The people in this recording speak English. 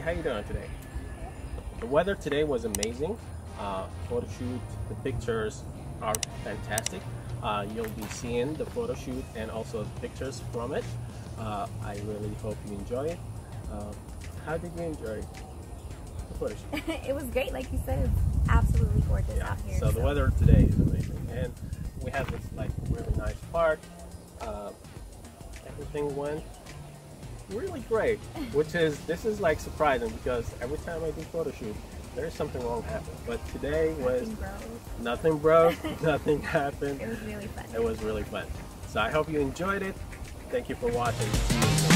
How you doing today? The weather today was amazing. Uh, photo shoot, the pictures are fantastic. Uh, you'll be seeing the photo shoot and also the pictures from it. Uh, I really hope you enjoy it. Uh, how did you enjoy the photo shoot? it was great, like you said. It's absolutely gorgeous Yeah. out here. So the weather today is amazing, and we have this like really nice park. Uh, everything went really great, which is this is like surprising because every time I do photo shoot, there's something wrong happen. But today was Nothing broke. nothing broke, nothing happened. It was really fun. It was really fun. So I hope you enjoyed it. Thank you for watching.